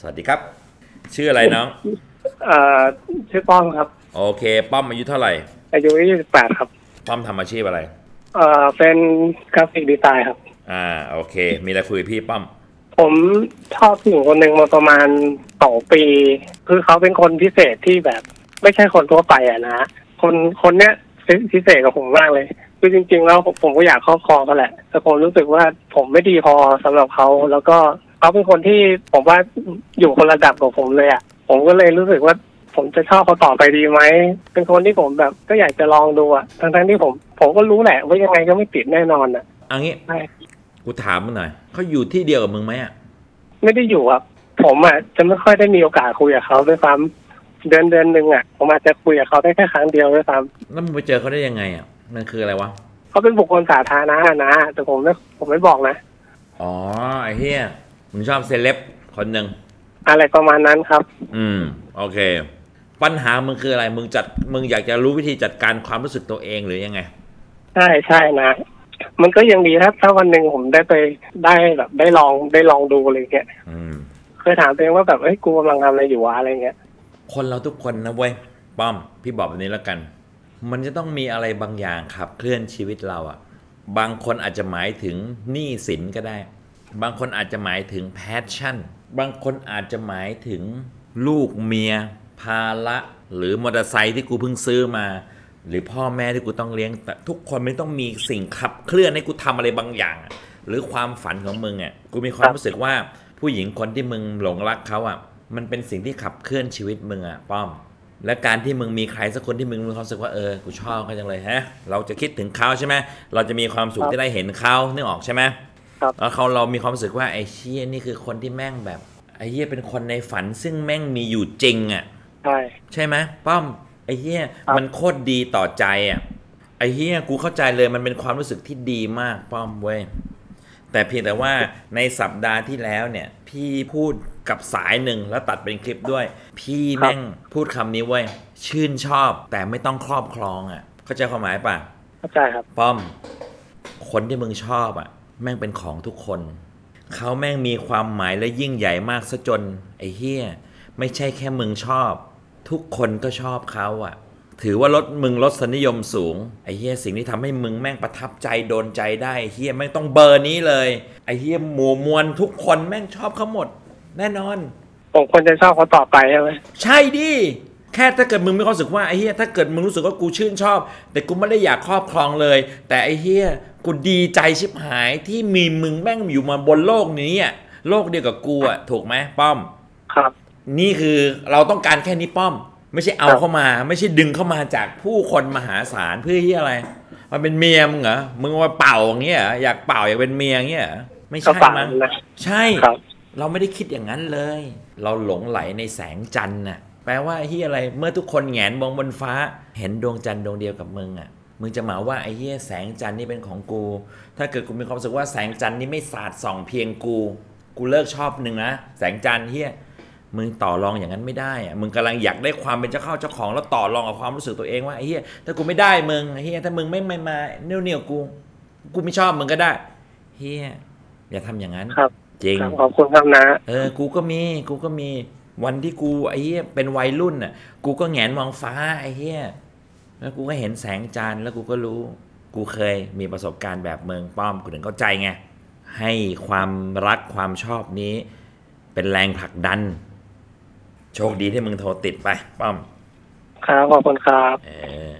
สวัสดีครับ ชื่ออะไรน้องเอ่อชื่อป้อมครับ โอเค ป้อมอายุเท่าไหร่ อายุ28ครับ ป้อมทำอาชีพอะไร เอ่อเป็นกราฟิกดีไซน์ครับ อ่า โอเค มีอะไรคุยกับพี่ป้อม ผมชอบผู้หญิงคนหนึ่งมาประมาณสองปี คือเขาเป็นคนพิเศษที่แบบ ไม่ใช่คนทั่วไปอะนะคนคนเนี้ยพิเศษกับผมมากเลย คือจริง ๆ แล้วผมผมก็อยากครอบครองเขาแหละ แต่ผมรู้สึกว่าผมไม่ดีพอสำหรับเขาแล้วก็ เขาเป็นคนที่ผมว่าอยู่คนระดับกับผมเลยอะผมก็เลยรู้สึกว่าผมจะชอบเขาต่อไปดีไหม เป็นคนที่ผมแบบก็อยากจะลองดูอะทั้งๆที่ผม ผมก็รู้แหละว่ายังไงก็ไม่ติดแน่นอนอะเอางี้ใช่กูถามมึงหน่อยเขาอยู่ที่เดียวกับมึงไหมอะ ไม่ได้อยู่ครับ ผมอะจะไม่ค่อยได้มีโอกาสคุยกับเขาด้วยซ้ำเดือนเดือนหนึ่งอะ ผมอาจจะคุยกับเขาได้แค่ครั้งเดียวด้วยซ้แล้วมึงไปเจอเขาได้ยังไงอะ มันคืออะไรวะำเขาเป็นบุคคลสาธารณะอะนะ แต่ผมไม่ ผมไม่บอกนะ อ๋อไอ้เฮีย มึงชอบเซเลบคนหนึ่งอะไรประมาณนั้นครับ อืม โอเค ปัญหามึงคืออะไร มึงจัด มึงอยากจะรู้วิธีจัดการความรู้สึกตัวเองหรือยังไง ใช่ใช่นะ มันก็ยังดีถ้าถ้าวันหนึ่งผมได้ไปได้แบบได้ลองได้ลองดูอะไรเงี้ยอืมเคยถามตัวเองว่าแบบเอ้ยกูกำลังทำอะไรอยู่วะอะไรเงี้ย คนเราทุกคนนะเว้ยป้อม พี่บอกแบบนี้แล้วกัน มันจะต้องมีอะไรบางอย่างขับเคลื่อนชีวิตเราอะบางคนอาจจะหมายถึงหนี้สินก็ได้ บางคนอาจจะหมายถึง passion บางคนอาจจะหมายถึงลูกเมีย ภาระหรือมอเตอร์ไซค์ที่กูเพิ่งซื้อมา หรือพ่อแม่ที่กูต้องเลี้ยงแต่ทุกคนมันต้องมีสิ่งขับเคลื่อนให้กูทำอะไรบางอย่าง หรือความฝันของมึงอะกูมีความรู้สึกว่าผู้หญิงคนที่มึงหลงรักเขาอะมันเป็นสิ่งที่ขับเคลื่อนชีวิตมึงอะป้อม และการที่มึงมีใครสักคนที่มึงมีความรู้สึกว่าเออกูชอบเขาจังเลยฮะ เราจะคิดถึงเขาใช่ไหมเราจะมีความสุขที่ได้เห็นเขานึกออกใช่ไหม ครับแล้วเขาเรามีความรู้สึกว่าไอ้เชี่ยนี่คือคนที่แม่งแบบไอ้เหี้ยเป็นคนในฝันซึ่งแม่งมีอยู่จริงอะใช่ใช่ไหมป้อมไอ้เหี้ยครับมันโคตรดีต่อใจอะไอ้เหี้ยกูเข้าใจเลยมันเป็นความรู้สึกที่ดีมากป้อมเว้ยแต่เพียงแต่ว่าในสัปดาห์ที่แล้วเนี่ย พี่พูดกับสายหนึ่งแล้วตัดเป็นคลิปด้วย พี่แม่งพูดคำนี้เว้ยชื่นชอบแต่ไม่ต้องครอบครองอะ เข้าใจความหมายป่ะเข้าใจครับป้อม คนที่มึงชอบอะ แม่งเป็นของทุกคน เขาแม่งมีความหมายและยิ่งใหญ่มากซะจน ไอ้เฮียไม่ใช่แค่มึงชอบ ทุกคนก็ชอบเขาอะ ถือว่าลดมึงลดสนิยมสูง ไอ้เฮียสิ่งที่ทำให้มึงแม่งประทับใจโดนใจได้ไอ้เฮียแม่งต้องเบอร์นี้เลย ไอ้เฮียหมู่มวลทุกคนแม่งชอบเขาหมด แน่นอนผมควรจะชอบเขาต่อไปใช่ไหมใช่ดิ แค่ถ้าเกิดมึงมีความรู้สึกว่าไอ้เฮียถ้าเกิดมึงรู้สึกว่ากูชื่นชอบ แต่กูไม่ได้อยากครอบครองเลย แต่ไอ้เฮียกูดีใจชิบหายที่มีมึงแม่งอยู่มาบนโลกนี้อะโลกเดียวกับกูอะถูกไหมป้อม ครับ นี่คือเราต้องการแค่นี้ป้อม ไม่ใช่เอาครับเข้ามา ไม่ใช่ดึงเข้ามาจากผู้คนมหาศาลเพื่อที่อะไร มันเป็นเมียมึงเหรอมึงมาเป่าอย่างเงี้ยเหรออยากเป่าอยากเป็นเมียอย่างเงี้ยเหรอไม่ก็ใช่ฝันมั้งนะใช่ครับเราไม่ได้คิดอย่างนั้นเลย เราหลงไหลในแสงจันทร์น่ะ แปลว่าไอ้เฮียอะไรเมื่อทุกคนแหงนมองบนฟ้า เห็นดวงจันทร์ดวงเดียวกับมึงอะมึงจะมาว่าไอ้เฮียแสงจันทร์นี่เป็นของกู ถ้าเกิดกูมีความรู้สึกว่าแสงจันทร์นี่ไม่สาดส่องเพียงกู กูเลิกชอบหนึ่งนะแสงจันทร์เฮียมึงต่อรองอย่างนั้นไม่ได้อะมึงกำลังอยากได้ความเป็นเจ้าเข้าเจ้าของแล้วต่อรองกับความรู้สึกตัวเองว่าไอ้เฮียถ้ากูไม่ได้มึงไอ้เฮียถ้ามึงไม่ไม่มาเนียวเนียวๆกู กูไม่ชอบมึงก็ได้เฮียอย่าทำอย่างนั้น ครับ จริงครับขอบคุณครับนะ เออ กูก็มี กูก็มี วันที่กูไอ้เหี้ยเป็นวัยรุ่นน่ะกูก็แหงนมองฟ้าไอ้เหี้ยแล้วกูก็เห็นแสงจันทร์แล้วกูก็รู้ กูเคยมีประสบการณ์แบบเมืองป้อมกูถึงเข้าใจไงให้ความรักความชอบนี้ เป็นแรงผลักดัน โชคดีที่มึงโทรติดไปป้อมครับขอบคุณครับเออ